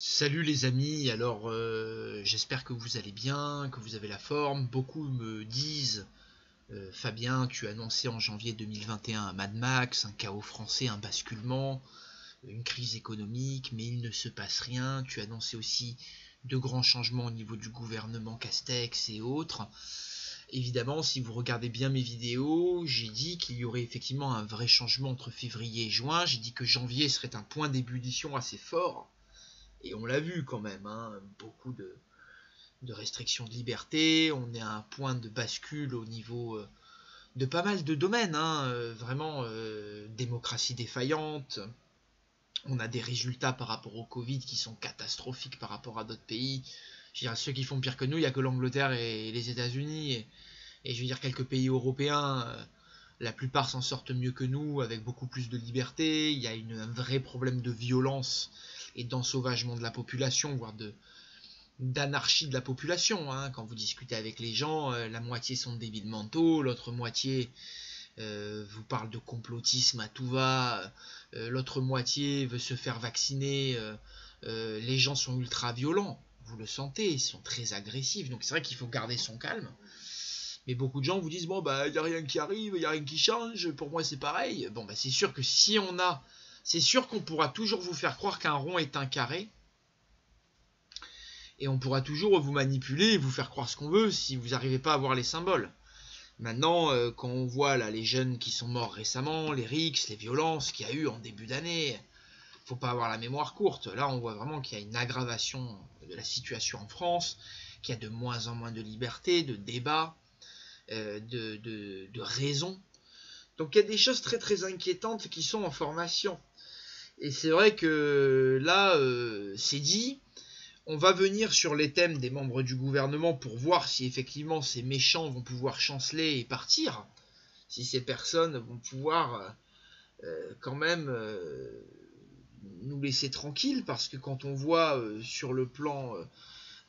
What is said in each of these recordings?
Salut les amis, alors euh, j'espère que vous allez bien, que vous avez la forme. Beaucoup me disent euh, Fabien, tu as annoncé en janvier 2021 un Mad Max, un chaos français, un basculement, une crise économique, mais il ne se passe rien. Tu as annoncé aussi de grands changements au niveau du gouvernement Castex et autres. Évidemment, si vous regardez bien mes vidéos, j'ai dit qu'il y aurait effectivement un vrai changement entre février et juin. J'ai dit que janvier serait un point d'ébullition assez fort. Et on l'a vu quand même, hein, beaucoup de, restrictions de liberté. On est à un point de bascule au niveau euh, de pas mal de domaines. Hein, euh, vraiment, euh, démocratie défaillante. On a des résultats par rapport au Covid qui sont catastrophiques par rapport à d'autres pays. Je veux dire, ceux qui font pire que nous, il n'y a que l'Angleterre et les États-Unis. Et, je veux dire, quelques pays européens, la plupart s'en sortent mieux que nous, avec beaucoup plus de liberté. Il y a un vrai problème de violence et d'ensauvagement de la population, voire de d'anarchie de la population. Hein. Quand vous discutez avec les gens, euh, la moitié sont débiles mentaux, l'autre moitié euh, vous parle de complotisme à tout va, euh, l'autre moitié veut se faire vacciner, les gens sont ultra violents, vous le sentez, ils sont très agressifs, donc c'est vrai qu'il faut garder son calme. Mais beaucoup de gens vous disent bon bah il n'y a rien qui arrive, il n'y a rien qui change, pour moi c'est pareil. Bon bah c'est sûr que si on a c'est sûr qu'on pourra toujours vous faire croire qu'un rond est un carré. Et on pourra toujours vous manipuler vous faire croire ce qu'on veut si vous n'arrivez pas à voir les symboles. Maintenant, euh, quand on voit là les jeunes qui sont morts récemment, les rixes, les violences qu'il y a eu en début d'année, faut pas avoir la mémoire courte. Là, on voit vraiment qu'il y a une aggravation de la situation en France, qu'il y a de moins en moins de liberté, de débat, euh, de, de, de raison. Donc il y a des choses très très inquiétantes qui sont en formation. Et c'est vrai que là, euh, c'est dit. On va venir sur les thèmes des membres du gouvernement pour voir si effectivement ces méchants vont pouvoir chanceler et partir. Si ces personnes vont pouvoir euh, quand même euh, nous laisser tranquilles. Parce que quand on voit sur le plan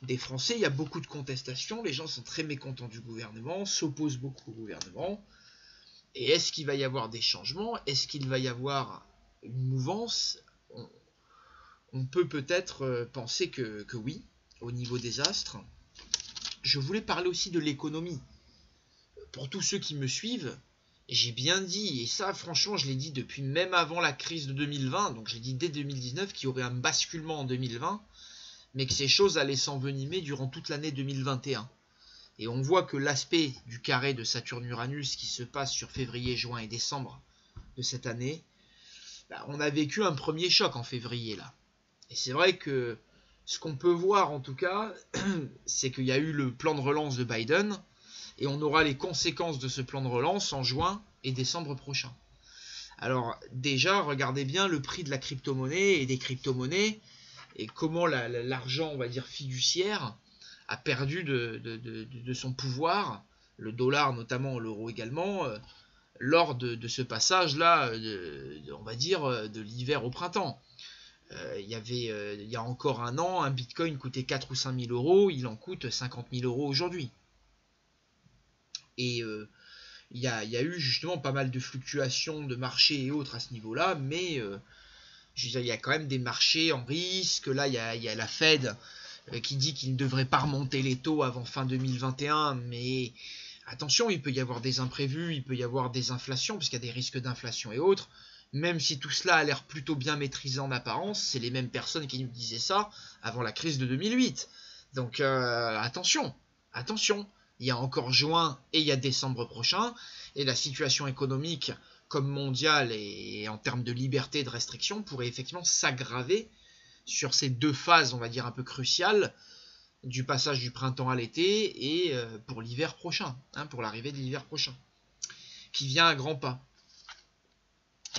des Français, il y a beaucoup de contestations. Les gens sont très mécontents du gouvernement, s'opposent beaucoup au gouvernement. Et est-ce qu'il va y avoir des changements? Est-ce qu'il va y avoir mouvance, on, peut peut-être euh, penser que, oui, au niveau des astres. Je voulais parler aussi de l'économie. Pour tous ceux qui me suivent, j'ai bien dit, et ça franchement je l'ai dit depuis même avant la crise de 2020, donc j'ai dit dès 2019 qu'il y aurait un basculement en 2020, mais que ces choses allaient s'envenimer durant toute l'année 2021. Et on voit que l'aspect du carré de Saturne-Uranus qui se passe sur février, juin et décembre de cette année bah, on a vécu un premier choc en février là. Et c'est vrai que ce qu'on peut voir en tout cas, c'est qu'il y a eu le plan de relance de Biden et on aura les conséquences de ce plan de relance en juin et décembre prochain. Alors déjà, regardez bien le prix de la crypto-monnaie et des crypto-monnaies et comment l'argent, on va dire, fiduciaire a perdu de, son pouvoir, le dollar notamment, l'euro également, euh, lors de, ce passage-là, euh, on va dire, euh, de l'hiver au printemps. Euh, il y avait, il y a encore un an, un bitcoin coûtait 4 ou 5 000 euros, il en coûte 50 000 euros aujourd'hui. Et il y, a, eu justement pas mal de fluctuations de marché et autres à ce niveau-là, mais il y a quand même des marchés en risque. Là, il y a la Fed qui dit qu'il ne devrait pas remonter les taux avant fin 2021, mais Attention, il peut y avoir des imprévus, il peut y avoir des inflations, parce y a des risques d'inflation et autres. Même si tout cela a l'air plutôt bien maîtrisé en apparence, c'est les mêmes personnes qui nous disaient ça avant la crise de 2008. Donc euh, attention, attention. Il y a encore juin et il y a décembre prochain, et la situation économique comme mondiale et en termes de liberté de restriction pourrait effectivement s'aggraver sur ces deux phases, on va dire, un peu cruciales du passage du printemps à l'été et euh, pour l'hiver prochain, hein, pour l'arrivée de l'hiver prochain, qui vient à grands pas.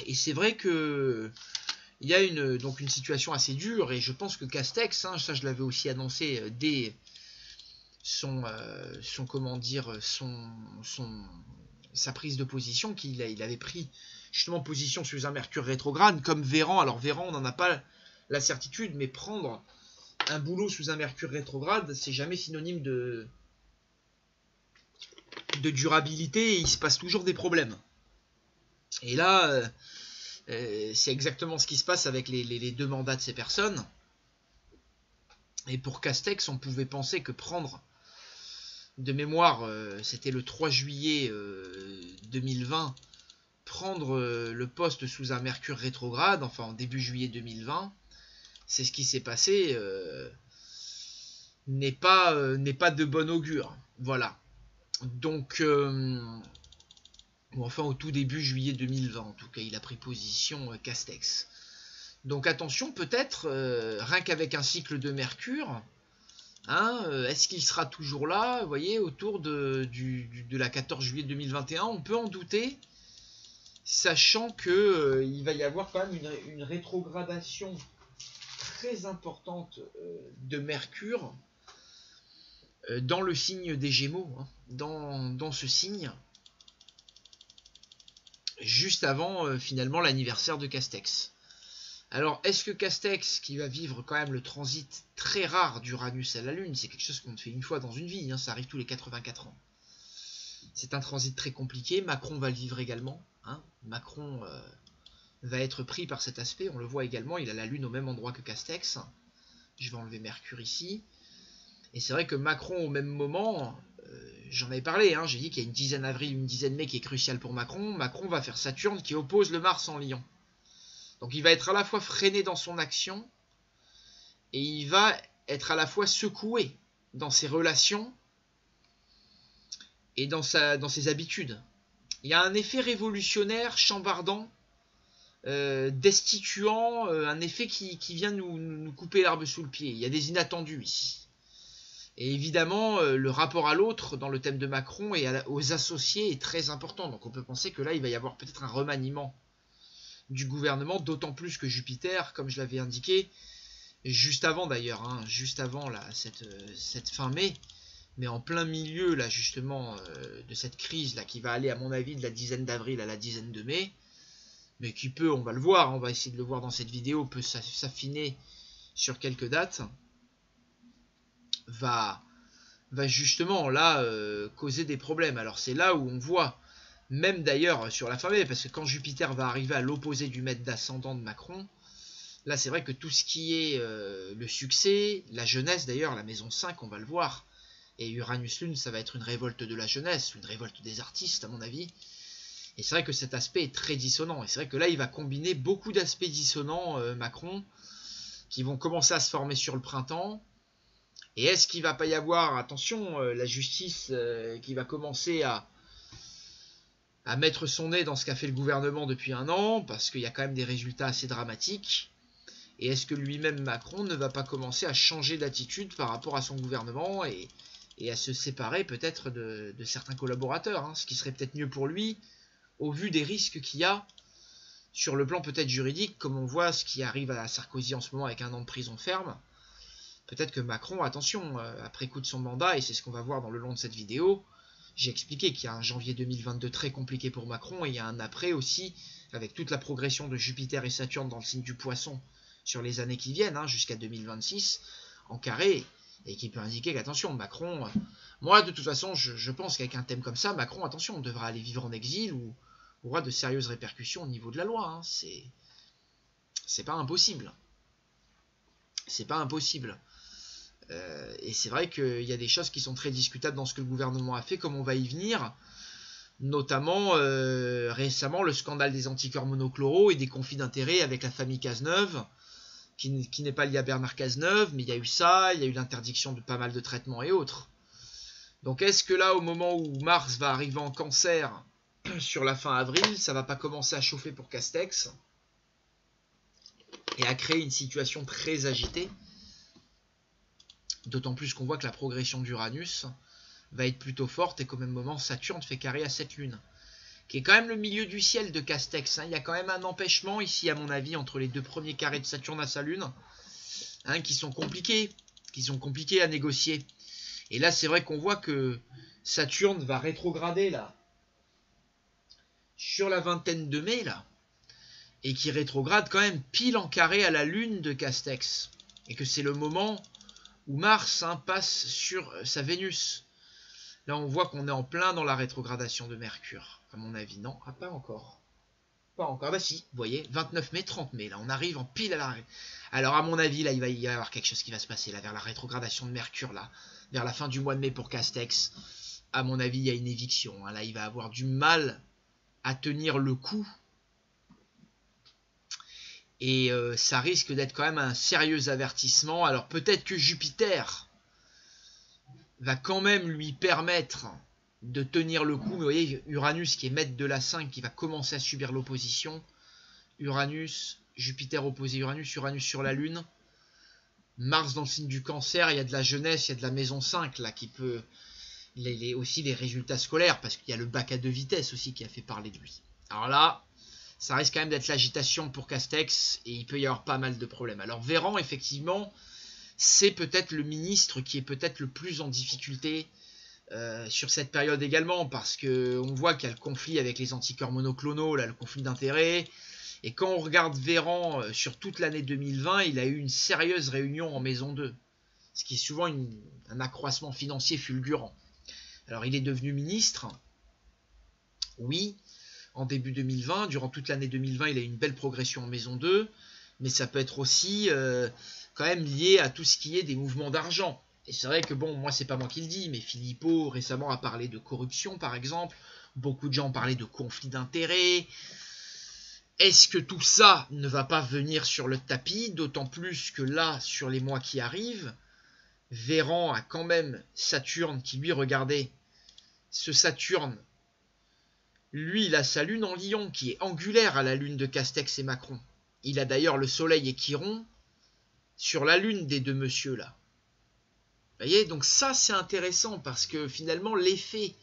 Et c'est vrai que il y a une, donc une situation assez dure, et je pense que Castex, hein, ça je l'avais aussi annoncé euh, dès son, euh, son comment dire, son, son, sa prise de position, qu'il il avait pris justement position sur un Mercure rétrograde, comme Véran. Alors Véran, on n'en a pas la certitude, mais prendre un boulot sous un Mercure rétrograde, c'est jamais synonyme de, durabilité et il se passe toujours des problèmes. Et là, euh, euh, c'est exactement ce qui se passe avec les, deux mandats de ces personnes. Et pour Castex, on pouvait penser que prendre de mémoire, euh, c'était le 3 juillet 2020, euh, prendre le poste sous un Mercure rétrograde, enfin en début juillet 2020, c'est ce qui s'est passé, n'est pas, n'est pas de bon augure. Voilà. Donc, ou enfin au tout début juillet 2020, en tout cas, il a pris position Castex. Donc attention, peut-être, rien qu'avec un cycle de Mercure, Hein, euh, est-ce qu'il sera toujours là Vous voyez, autour de, la 14 juillet 2021, on peut en douter, sachant que euh, il va y avoir quand même une, rétrogradation très importante euh, de Mercure dans le signe des Gémeaux, hein, dans, ce signe, juste avant finalement l'anniversaire de Castex. Alors, est-ce que Castex, qui va vivre quand même le transit très rare d'Uranus à la Lune, c'est quelque chose qu'on fait une fois dans une vie, hein, ça arrive tous les 84 ans. C'est un transit très compliqué, Macron va le vivre également. Hein. Macron euh, va être pris par cet aspect, on le voit également, il a la Lune au même endroit que Castex. Je vais enlever Mercure ici. Et c'est vrai que Macron, au même moment, euh, j'en avais parlé, hein, j'ai dit qu'il y a une dizaine avril, une dizaine mai qui est cruciale pour Macron. Macron va faire Saturne qui oppose le Mars en Lion. Donc il va être à la fois freiné dans son action et il va être à la fois secoué dans ses relations et dans, sa, dans ses habitudes. Il y a un effet révolutionnaire, chambardant, destituant, euh, un effet qui, vient nous, couper l'arbre sous le pied. Il y a des inattendus ici. Et évidemment, euh, le rapport à l'autre dans le thème de Macron et aux associés est très important. Donc on peut penser que là, il va y avoir peut-être un remaniement du gouvernement, d'autant plus que Jupiter, comme je l'avais indiqué, juste avant d'ailleurs, hein, juste avant cette, fin mai, mais en plein milieu là justement euh, de cette crise là qui va aller à mon avis de la dizaine d'avril à la dizaine de mai, mais qui peut, on va le voir, on va essayer de le voir dans cette vidéo, peut s'affiner sur quelques dates, va, justement là euh, causer des problèmes. Alors c'est là où on voit même d'ailleurs sur la famille, parce que quand Jupiter va arriver à l'opposé du maître d'ascendant de Macron, là c'est vrai que tout ce qui est euh, le succès, la jeunesse d'ailleurs, la maison 5, on va le voir, et Uranus-Lune, ça va être une révolte de la jeunesse, une révolte des artistes à mon avis, et c'est vrai que cet aspect est très dissonant, et c'est vrai que là il va combiner beaucoup d'aspects dissonants, euh, Macron, qui vont commencer à se former sur le printemps, et est-ce qu'il va pas y avoir, attention, euh, la justice qui va commencer à à mettre son nez dans ce qu'a fait le gouvernement depuis un an, parce qu'il y a quand même des résultats assez dramatiques. Et est-ce que lui-même, Macron, ne va pas commencer à changer d'attitude par rapport à son gouvernement et, à se séparer peut-être de, certains collaborateurs, hein, ce qui serait peut-être mieux pour lui, au vu des risques qu'il y a sur le plan peut-être juridique, comme on voit ce qui arrive à Sarkozy en ce moment avec un an de prison ferme. Peut-être que Macron, attention, euh, après coup de son mandat, et c'est ce qu'on va voir dans le long de cette vidéo, j'ai expliqué qu'il y a un janvier 2022 très compliqué pour Macron et il y a un après aussi, avec toute la progression de Jupiter et Saturne dans le signe du poisson sur les années qui viennent, hein, jusqu'à 2026, en carré, et qui peut indiquer qu'attention, Macron, moi de toute façon, je, pense qu'avec un thème comme ça, Macron, attention, on devra aller vivre en exil ou aura de sérieuses répercussions au niveau de la loi. Hein, c'est c'est pas impossible. C'est pas impossible. Euh, et c'est vrai qu'il y a des choses qui sont très discutables dans ce que le gouvernement a fait, comme on va y venir. Notamment euh, récemment le scandale des anticorps monochloraux et des conflits d'intérêts avec la famille Cazeneuve, qui, n'est pas lié à Bernard Cazeneuve, mais il y a eu ça, il y a eu l'interdiction de pas mal de traitements et autres. Donc est-ce que là, au moment où Mars va arriver en cancer sur la fin avril, ça va pas commencer à chauffer pour Castex et à créer une situation très agitée D'autant plus qu'on voit que la progression d'Uranus va être plutôt forte et qu'au même moment Saturne fait carré à cette lune. Qui est quand même le milieu du ciel de Castex. Hein. Il y a quand même un empêchement ici à mon avis entre les deux premiers carrés de Saturne à sa lune. Hein, qui sont compliqués. Qui sont compliqués à négocier. Et là c'est vrai qu'on voit que Saturne va rétrograder là. Sur la vingtaine de mai là. Et qui rétrograde quand même pile en carré à la lune de Castex. Et que c'est le moment où Mars hein, passe sur sa Vénus. Là, on voit qu'on est en plein dans la rétrogradation de Mercure, à mon avis. Non, ah, pas encore. Pas encore. Bah si, vous voyez, 29 mai, 30 mai. Là, on arrive en pile à l'arrêt. Alors, à mon avis, là, il va y avoir quelque chose qui va se passer, là, vers la rétrogradation de Mercure, là, vers la fin du mois de mai pour Castex. À mon avis, il y a une éviction. Hein. Là, il va avoir du mal à tenir le coup. Et euh, ça risque d'être quand même un sérieux avertissement. Alors, peut-être que Jupiter va quand même lui permettre de tenir le coup. Mais vous voyez, Uranus qui est maître de la 5, qui va commencer à subir l'opposition. Uranus, Jupiter opposé Uranus, Uranus sur la Lune. Mars dans le signe du cancer, il y a de la jeunesse, il y a de la maison 5 là qui peut... Aussi les résultats scolaires, parce qu'il y a le bac à deux vitesses aussi qui a fait parler de lui. Alors là, ça risque quand même d'être l'agitation pour Castex, et il peut y avoir pas mal de problèmes. Alors Véran, effectivement, c'est peut-être le ministre qui est peut-être le plus en difficulté euh, sur cette période également, parce que on voit qu'il y a le conflit avec les anticorps monoclonaux, là, le conflit d'intérêts. Et quand on regarde Véran euh, sur toute l'année 2020, il a eu une sérieuse réunion en maison 2, ce qui est souvent un accroissement financier fulgurant. Alors il est devenu ministre, oui, en début 2020, durant toute l'année 2020, il a eu une belle progression en maison 2, mais ça peut être aussi euh, quand même lié à tout ce qui est des mouvements d'argent. Et c'est vrai que bon, moi c'est pas moi qui le dis, mais Philippot récemment a parlé de corruption par exemple. Beaucoup de gens ont parlé de conflit d'intérêts. Est-ce que tout ça ne va pas venir sur le tapis? D'autant plus que là, sur les mois qui arrivent, Véran a quand même Saturne qui lui regardait. Ce Saturne, lui, il a sa lune en lion qui est angulaire à la lune de Castex et Macron. Il a d'ailleurs le soleil et Chiron sur la lune des deux monsieur là voyez, donc ça c'est intéressant parce que finalement l'effet,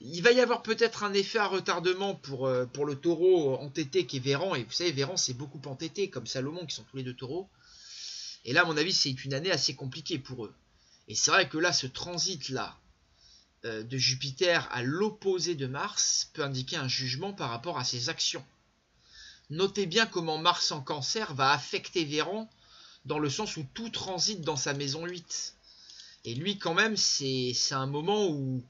il va y avoir peut-être un effet à retardement pour, euh, pour le taureau entêté qui est Véran, et vous savez, Véran c'est beaucoup entêté comme Salomon qui sont tous les deux taureaux. Et là, à mon avis, c'est une année assez compliquée pour eux. Et c'est vrai que là, ce transit-là euh, de Jupiter à l'opposé de Mars peut indiquer un jugement par rapport à ses actions. Notez bien comment Mars en cancer va affecter Véran dans le sens où tout transite dans sa maison 8. Et lui, quand même, c'est un moment où.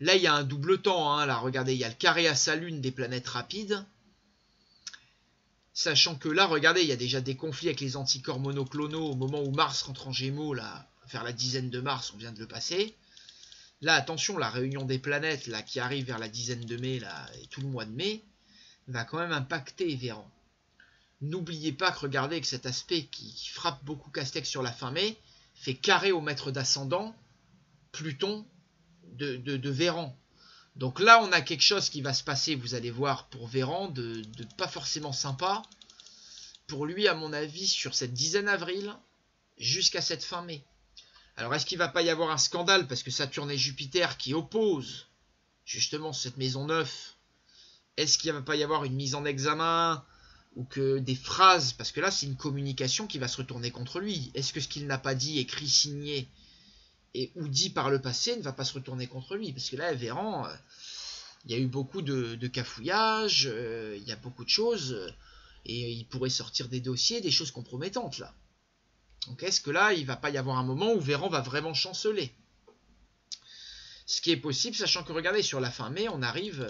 Là, il y a un double temps. Hein. Là, regardez, il y a le carré à sa lune des planètes rapides. Sachant que là, regardez, il y a déjà des conflits avec les anticorps monoclonaux au moment où Mars rentre en Gémeaux, là, vers la dizaine de mars, on vient de le passer. Là, attention, la réunion des planètes, là, qui arrive vers la dizaine de mai, et tout le mois de mai, va quand même impacter Véran. N'oubliez pas que, regardez, que cet aspect qui, qui frappe beaucoup Castex sur la fin mai, fait carré au maître d'ascendant Pluton de, de, Véran. Donc là, on a quelque chose qui va se passer, vous allez voir, pour Véran, de, de pas forcément sympa. Pour lui, à mon avis, sur cette dizaine avril, jusqu'à cette fin mai. Alors, est-ce qu'il va pas y avoir un scandale parce que Saturne et Jupiter qui opposent justement cette maison neuve Est-ce qu'il va pas y avoir une mise en examen ou que des phrases, parce que là c'est une communication qui va se retourner contre lui. Est-ce que ce qu'il n'a pas dit, écrit, signé, et ou dit par le passé ne va pas se retourner contre lui? Parce que là, Véran, euh, il y a eu beaucoup de, de cafouillages, euh, il y a beaucoup de choses, euh, et il pourrait sortir des dossiers, des choses compromettantes là. Donc est-ce que là, il va pas y avoir un moment où Véran va vraiment chanceler? Ce qui est possible, sachant que regardez, sur la fin mai, on arrive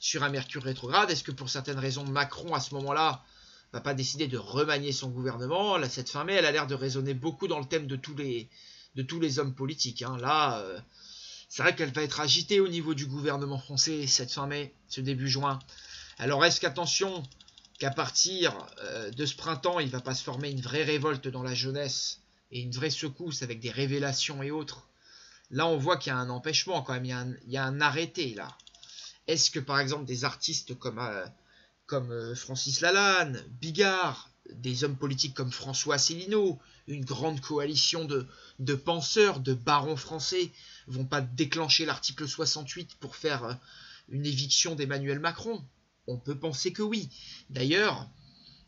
sur un Mercure rétrograde Est-ce que pour certaines raisons, Macron, à ce moment-là, va pas décider de remanier son gouvernement? Cette fin mai, elle a l'air de résonner beaucoup dans le thème de tous les, de tous les hommes politiques. Hein. Là, euh, c'est vrai qu'elle va être agitée au niveau du gouvernement français cette fin mai, ce début juin. Alors, est-ce qu'attention, qu'à partir euh, de ce printemps, il va pas se former une vraie révolte dans la jeunesse et une vraie secousse avec des révélations et autres Là, on voit qu'il y a un empêchement quand même, il y a un arrêté là. Est-ce que par exemple des artistes comme, euh, euh, Francis Lalanne, Bigard, des hommes politiques comme François Asselineau, une grande coalition de, de, penseurs, de barons français, vont pas déclencher l'article 68 pour faire une éviction d'Emmanuel Macron? On peut penser que oui. D'ailleurs,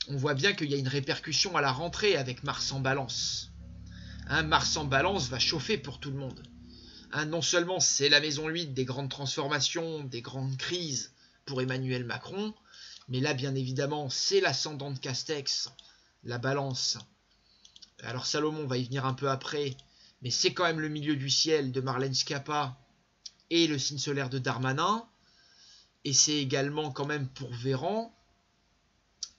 on voit bien qu'il y a une répercussion à la rentrée avec Mars en balance. Hein, Mars en balance va chauffer pour tout le monde. Hein, non seulement c'est la maison 8 des grandes transformations, des grandes crises pour Emmanuel Macron, mais là, bien évidemment, c'est l'ascendant de Castex, la balance. Alors Salomon va y venir un peu après, mais c'est quand même le milieu du ciel de Marlène Schiappa et le signe solaire de Darmanin. Et c'est également quand même pour Véran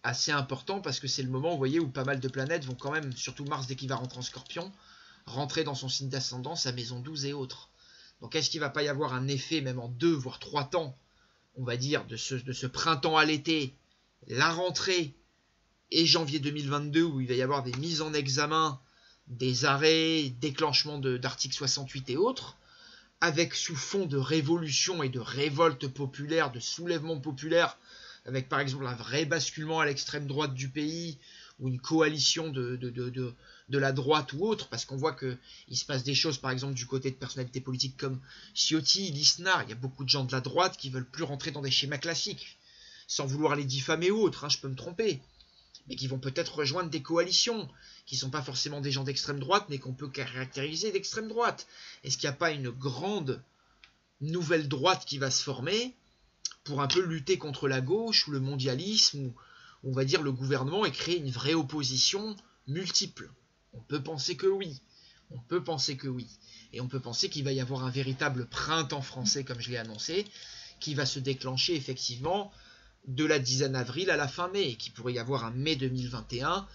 assez important parce que c'est le moment, vous voyez, où pas mal de planètes vont quand même, surtout Mars dès qu'il va rentrer en scorpion, rentrer dans son signe d'ascendant, sa maison 12 et autres. Donc est-ce qu'il va pas y avoir un effet, même en deux, voire trois temps, on va dire, de ce, de ce printemps à l'été, la rentrée et janvier 2022, où il va y avoir des mises en examen, des arrêts, déclenchement d'articles 68 et autres, avec sous fond de révolution et de révolte populaire, de soulèvement populaire, avec par exemple un vrai basculement à l'extrême droite du pays, ou une coalition de, la droite ou autre, parce qu'on voit qu'il se passe des choses, par exemple, du côté de personnalités politiques comme Ciotti, Lisnard, il y a beaucoup de gens de la droite qui veulent plus rentrer dans des schémas classiques, sans vouloir les diffamer ou autre, hein, je peux me tromper, mais qui vont peut-être rejoindre des coalitions, qui sont pas forcément des gens d'extrême droite, mais qu'on peut caractériser d'extrême droite. Est-ce qu'il n'y a pas une grande nouvelle droite qui va se former pour un peu lutter contre la gauche ou le mondialisme, ou on va dire le gouvernement, et créer une vraie opposition multiple? On peut penser que oui. On peut penser que oui. Et on peut penser qu'il va y avoir un véritable printemps français, comme je l'ai annoncé, qui va se déclencher effectivement de la dizaine avril à la fin mai, et qui pourrait y avoir un mai 2021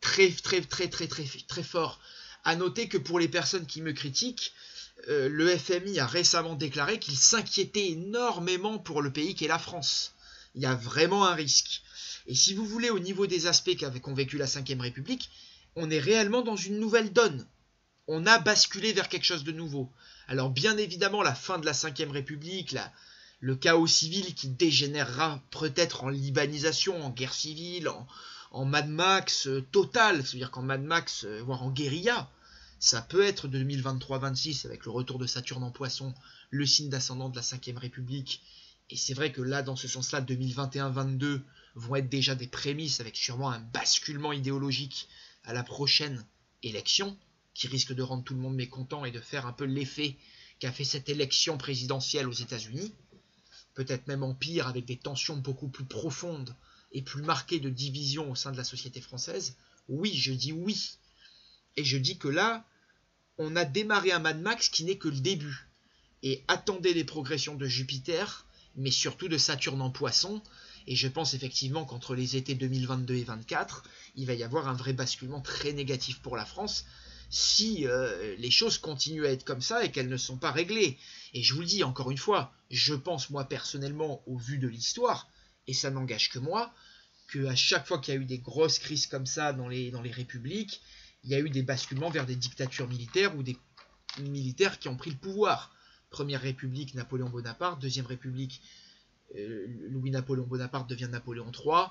très très très très très très fort. À noter que pour les personnes qui me critiquent, euh, le FMI a récemment déclaré qu'il s'inquiétait énormément pour le pays qu'est la France. Il y a vraiment un risque. Et si vous voulez, au niveau des aspects qu'ont vécu la Ve République, on est réellement dans une nouvelle donne. On a basculé vers quelque chose de nouveau. Alors bien évidemment, la fin de la Ve République, le chaos civil qui dégénérera peut-être en libanisation, en guerre civile, en, en Mad Max euh, total, c'est-à-dire qu'en Mad Max, euh, voire en guérilla, ça peut être 2023-26 avec le retour de Saturne en poisson, le signe d'ascendant de la 5ème République. Et c'est vrai que là, dans ce sens-là, 2021-22 vont être déjà des prémices avec sûrement un basculement idéologique à la prochaine élection qui risque de rendre tout le monde mécontent et de faire un peu l'effet qu'a fait cette élection présidentielle aux États-Unis. Peut-être même en pire avec des tensions beaucoup plus profondes et plus marqué de division au sein de la société française Oui, je dis oui. Et je dis que là, on a démarré un Mad Max qui n'est que le début. Et attendez les progressions de Jupiter, mais surtout de Saturne en poisson. Et je pense effectivement qu'entre les étés 2022 et 2024, il va y avoir un vrai basculement très négatif pour la France si euh, les choses continuent à être comme ça et qu'elles ne sont pas réglées. Et je vous le dis encore une fois, je pense moi personnellement, au vu de l'histoire, et ça n'engage que moi, qu'à chaque fois qu'il y a eu des grosses crises comme ça dans les, républiques, il y a eu des basculements vers des dictatures militaires ou des militaires qui ont pris le pouvoir. Première république, Napoléon Bonaparte. Deuxième république, euh, Louis-Napoléon Bonaparte devient Napoléon III.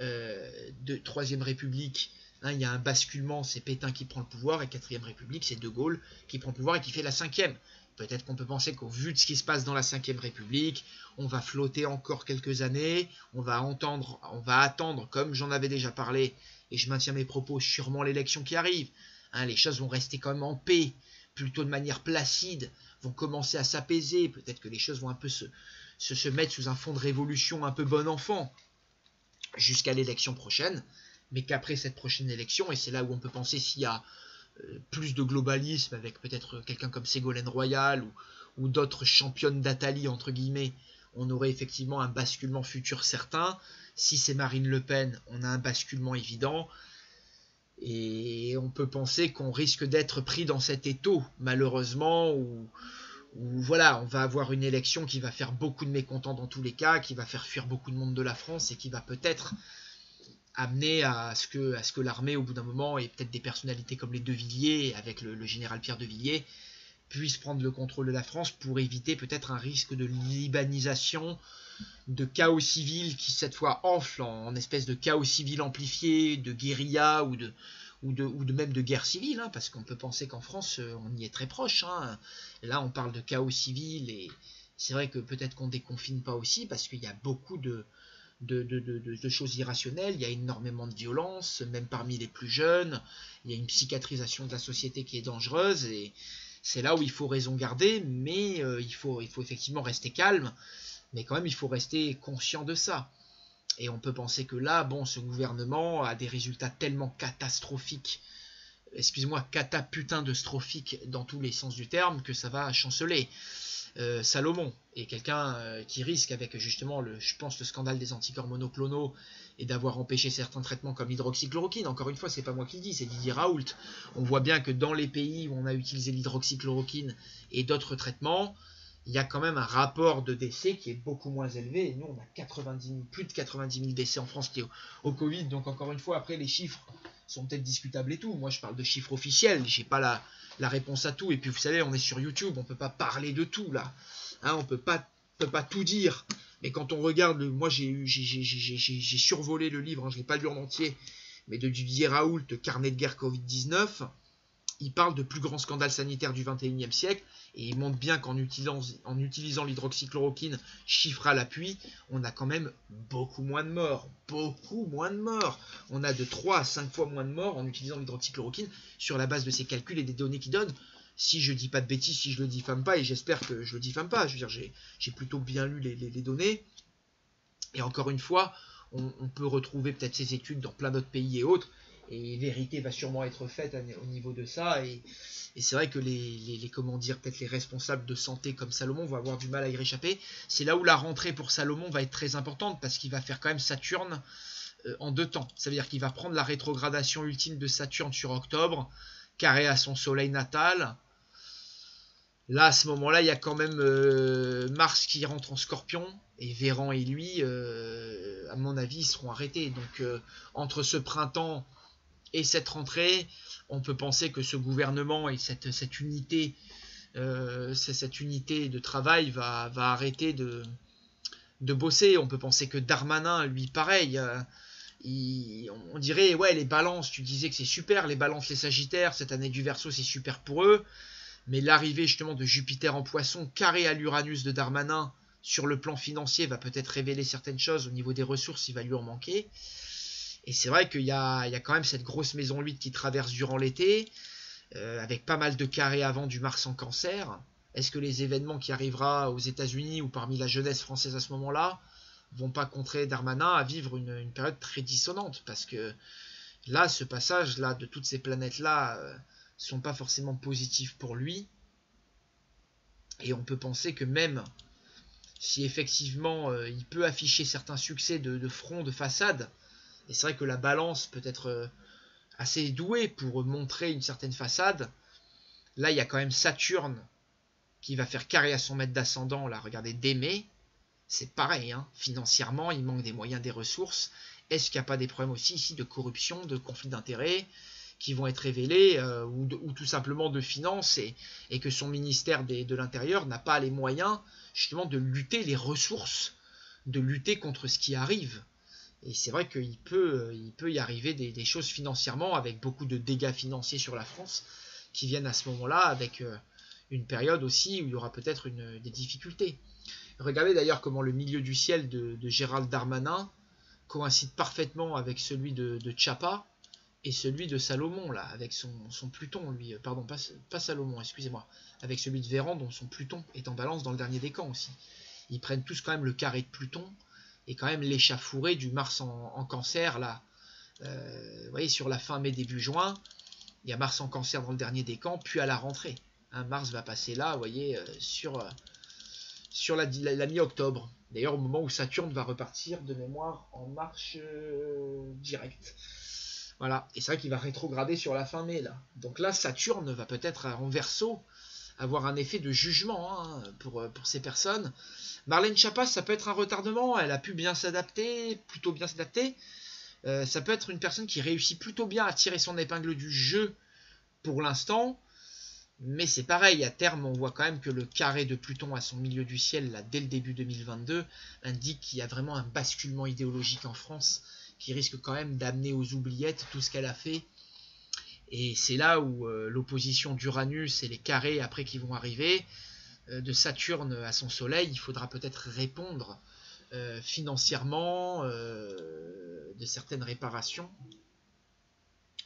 Euh, troisième république, hein, il y a un basculement, c'est Pétain qui prend le pouvoir. Et quatrième république, c'est De Gaulle qui prend le pouvoir et qui fait la cinquième. Peut-être qu'on peut penser qu'au vu de ce qui se passe dans la Ve République, on va flotter encore quelques années, on va entendre, on va attendre, comme j'en avais déjà parlé, et je maintiens mes propos, sûrement l'élection qui arrive. Hein, les choses vont rester quand même en paix, plutôt de manière placide, vont commencer à s'apaiser, peut-être que les choses vont un peu se, mettre sous un fond de révolution un peu bon enfant, jusqu'à l'élection prochaine, mais qu'après cette prochaine élection, et c'est là où on peut penser s'il y a euh, plus de globalisme avec peut-être quelqu'un comme Ségolène Royal ou, d'autres championnes d'Atali, entre guillemets, on aurait effectivement un basculement futur certain. Si c'est Marine Le Pen, on a un basculement évident. Et on peut penser qu'on risque d'être pris dans cet étau, malheureusement, où, voilà, on va avoir une élection qui va faire beaucoup de mécontents dans tous les cas, qui va faire fuir beaucoup de monde de la France et qui va peut-être amener à ce que, l'armée, au bout d'un moment, et peut-être des personnalités comme les De Villiers, avec le, général Pierre De Villiers, puissent prendre le contrôle de la France pour éviter peut-être un risque de libanisation, de chaos civil qui cette fois enfle en, espèce de chaos civil amplifié, de guérilla ou de même de guerre civile, hein, parce qu'on peut penser qu'en France, euh, on y est très proche. Hein. Là, on parle de chaos civil et c'est vrai que peut-être qu'on déconfine pas aussi, parce qu'il y a beaucoup de, de, choses irrationnelles, il y a énormément de violence, même parmi les plus jeunes, il y a une psychiatrisation de la société qui est dangereuse, et c'est là où il faut raison garder, mais euh, il, faut, il faut effectivement rester calme, mais quand même il faut rester conscient de ça. Et on peut penser que là, bon, ce gouvernement a des résultats tellement catastrophiques, excusez-moi, cata putain de strophiques dans tous les sens du terme, que ça va chanceler. euh, Salomon est quelqu'un euh, qui risque avec justement je pense le scandale des anticorps monoclonaux et d'avoir empêché certains traitements comme l'hydroxychloroquine. Encore une fois, c'est pas moi qui le dis, c'est Didier Raoult. On voit bien que dans les pays où on a utilisé l'hydroxychloroquine et d'autres traitements, il y a quand même un rapport de décès qui est beaucoup moins élevé. Et nous, on a 90 plus de 90 000 décès en France qui au, Covid. Donc encore une fois, après les chiffres sont peut-être discutables et tout. Moi, je parle de chiffres officiels. J'ai pas la, la réponse à tout. Et puis vous savez, on est sur YouTube, on peut pas parler de tout là. Hein, on peut pas, peut pas tout dire. Mais quand on regarde, moi j'ai survolé le livre, hein, je l'ai pas lu en entier, mais de Didier Raoult, Carnet de guerre Covid-19. Il parle de plus grands scandales sanitaires du 21e siècle et il montre bien qu'en utilisant, l'hydroxychloroquine, chiffre à l'appui, on a quand même beaucoup moins de morts. Beaucoup moins de morts. On a de 3 à 5 fois moins de morts en utilisant l'hydroxychloroquine sur la base de ces calculs et des données qu'il donne. Si je dis pas de bêtises, si je le diffame pas, et j'espère que je le diffame pas, je veux dire, j'ai plutôt bien lu les, données. Et encore une fois, on, on peut retrouver peut-être ces études dans plein d'autres pays et autres et vérité va sûrement être faite au niveau de ça. Et, c'est vrai que les, comment dire peut-être les responsables de santé comme Salomon vont avoir du mal à y réchapper. C'est là où la rentrée pour Salomon va être très importante parce qu'il va faire quand même Saturne euh, en deux temps. Ça veut dire qu'il va prendre la rétrogradation ultime de Saturne sur octobre carré à son soleil natal. Là, à ce moment-là, il y a quand même euh, Mars qui rentre en scorpion, et Véran et lui, euh, à mon avis, ils seront arrêtés. Donc, entre ce printemps et cette rentrée, on peut penser que ce gouvernement et cette, unité, euh, cette unité de travail va, va arrêter de, de bosser. On peut penser que Darmanin, lui, pareil. Euh, on dirait, ouais, les balances, tu disais que c'est super, les balances, les sagittaires, cette année du verso, c'est super pour eux. Mais l'arrivée justement de Jupiter en poisson, carré à l'Uranus de Darmanin, sur le plan financier, va peut-être révéler certaines choses au niveau des ressources, il va lui en manquer. Et c'est vrai qu'il y a, quand même cette grosse maison 8 qui traverse durant l'été, euh, avec pas mal de carrés avant du Mars en cancer. Est-ce que les événements qui arrivera aux États-Unis ou parmi la jeunesse française à ce moment-là vont pas contrer Darmanin à vivre une, période très dissonante? Parce que là, ce passage-là de toutes ces planètes-là euh, sont pas forcément positifs pour lui. Et on peut penser que même si effectivement euh, il peut afficher certains succès de front, de façade, et c'est vrai que la balance peut être euh, assez douée pour montrer une certaine façade. Là, il y a quand même Saturne qui va faire carré à son mètre d'ascendant. Là, regardez, d'aimer. C'est pareil, hein. financièrement, il manque des moyens, des ressources. Est-ce qu'il n'y a pas des problèmes aussi ici de corruption, de conflit d'intérêts qui vont être révélés, euh, ou, tout simplement de finances, et, que son ministère de l'Intérieur n'a pas les moyens justement de lutter les ressources, de lutter contre ce qui arrive? Et c'est vrai qu'il peut, il peut y arriver des, choses financièrement avec beaucoup de dégâts financiers sur la France qui viennent à ce moment-là avec euh, une période aussi où il y aura peut-être des difficultés. Regardez d'ailleurs comment le milieu du ciel de, Gérald Darmanin coïncide parfaitement avec celui de, de Chapa et celui de Salomon, là, avec son, Pluton, lui, euh, pardon, pas, pas Salomon, excusez-moi, avec celui de Véran, dont son Pluton est en balance dans le dernier décan aussi. Ils prennent tous quand même le carré de Pluton, et quand même l'échafouré du Mars en, cancer, là, euh, vous voyez, sur la fin mai, début juin, il y a Mars en cancer dans le dernier décan, puis à la rentrée. Hein, Mars va passer là, vous voyez, euh, sur, euh, sur la, mi-octobre. D'ailleurs, au moment où Saturne va repartir de mémoire en marche directe. Voilà, et c'est vrai qu'il va rétrograder sur la fin mai, là. Donc là, Saturne va peut-être en verso avoir un effet de jugement hein, pour, pour ces personnes. Marlène Chapas, ça peut être un retardement, elle a pu bien s'adapter, plutôt bien s'adapter. Euh, ça peut être une personne qui réussit plutôt bien à tirer son épingle du jeu pour l'instant. Mais c'est pareil, à terme, on voit quand même que le carré de Pluton à son milieu du ciel, là, dès le début 2022, indique qu'il y a vraiment un basculement idéologique en France qui risque quand même d'amener aux oubliettes tout ce qu'elle a fait. Et c'est là où euh, l'opposition d'Uranus et les carrés après qui vont arriver euh, de Saturne à son Soleil, il faudra peut-être répondre euh, financièrement de certaines réparations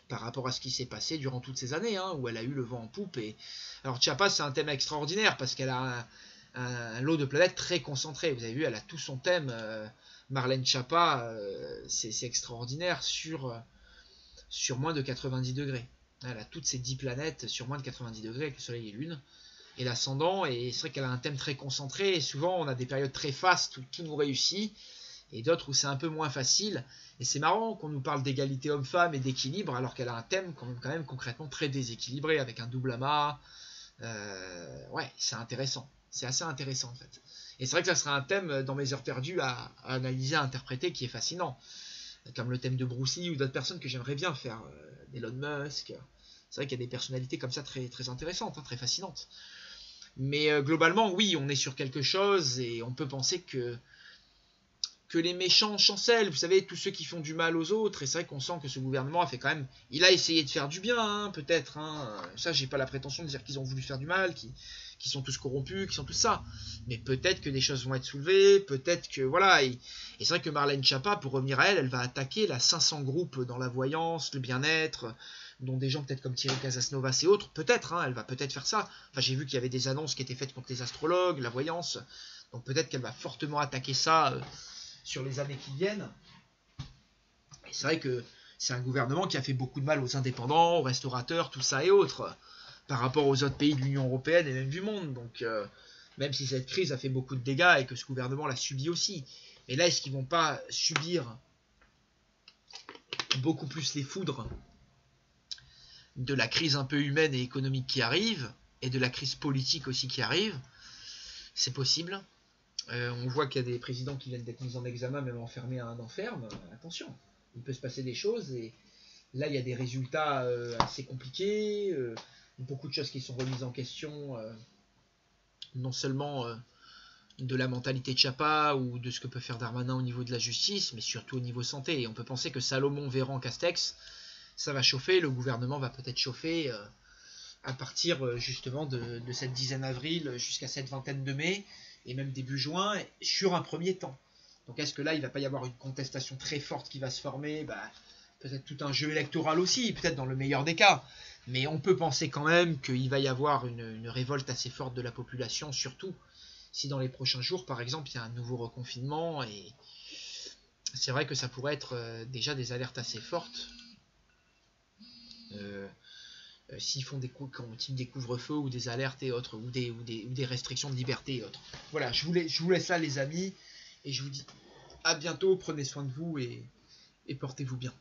par rapport à ce qui s'est passé durant toutes ces années, hein, où elle a eu le vent en poupe. Et... Alors Chiapas, c'est un thème extraordinaire, parce qu'elle a un, lot de planètes très concentré. Vous avez vu, elle a tout son thème. Marlène Chapa, c'est extraordinaire sur, sur moins de 90 degrés. Elle a toutes ces 10 planètes sur moins de 90 degrés avec le Soleil et Lune. et l'ascendant. Et c'est vrai qu'elle a un thème très concentré. Et souvent, on a des périodes très fastes où tout nous réussit, et d'autres où c'est un peu moins facile. Et c'est marrant qu'on nous parle d'égalité homme-femme et d'équilibre, alors qu'elle a un thème quand même, concrètement très déséquilibré, avec un double amas. Euh, ouais, c'est intéressant. C'est assez intéressant en fait. Et c'est vrai que ça sera un thème dans mes heures perdues à analyser, à interpréter, qui est fascinant comme le thème de Bruce ou d'autres personnes que j'aimerais bien faire, euh, Elon Musk. C'est vrai qu'il y a des personnalités comme ça très, intéressantes, hein, très fascinantes. Mais euh, globalement, oui, on est sur quelque chose et on peut penser que, que les méchants chancellent, vous savez, tous ceux qui font du mal aux autres. Et c'est vrai qu'on sent que ce gouvernement a fait quand même. Il a essayé de faire du bien, hein, peut-être. Hein. Ça, j'ai pas la prétention de dire qu'ils ont voulu faire du mal, qui sont tous corrompus, qui sont tous ça. Mais peut-être que des choses vont être soulevées, peut-être que voilà. Et, c'est vrai que Marlène Chapa, pour revenir à elle, elle va attaquer la 500 groupes dans la voyance, le bien-être, dont des gens peut-être comme Thierry Casasnovas et autres. Peut-être, hein, elle va peut-être faire ça. Enfin, j'ai vu qu'il y avait des annonces qui étaient faites contre les astrologues, la voyance. Donc peut-être qu'elle va fortement attaquer ça euh, sur les années qui viennent. Et c'est vrai que c'est un gouvernement qui a fait beaucoup de mal aux indépendants, aux restaurateurs, tout ça et autres par rapport aux autres pays de l'Union européenne et même du monde. Donc, euh, même si cette crise a fait beaucoup de dégâts et que ce gouvernement l'a subi aussi. Mais là, est-ce qu'ils vont pas subir beaucoup plus les foudres de la crise un peu humaine et économique qui arrive et de la crise politique aussi qui arrive? C'est possible. Euh, on voit qu'il y a des présidents qui viennent d'être mis en examen, même enfermés à un enferme. Attention, il peut se passer des choses et là il y a des résultats euh, assez compliqués beaucoup de choses qui sont remises en question, euh, non seulement euh, de la mentalité de Chapa ou de ce que peut faire Darmanin au niveau de la justice, mais surtout au niveau santé. Et on peut penser que Salomon, Véran, Castex, ça va chauffer, le gouvernement va peut-être chauffer euh, à partir justement de, cette dizaine d'avril jusqu'à cette vingtaine de mai, et même début juin, sur un premier temps. Donc est-ce que là, il va pas y avoir une contestation très forte qui va se former? Bah, Peut-être tout un jeu électoral aussi, peut-être dans le meilleur des cas. Mais on peut penser quand même qu'il va y avoir une, révolte assez forte de la population, surtout si dans les prochains jours, par exemple, il y a un nouveau reconfinement. Et c'est vrai que ça pourrait être euh, déjà des alertes assez fortes. Euh, euh, s'ils font des type des couvre-feux ou des alertes et autres, ou des, ou des, restrictions de liberté et autres. Voilà, je vous, laisse, je vous laisse là les amis, et je vous dis à bientôt, prenez soin de vous et portez-vous bien.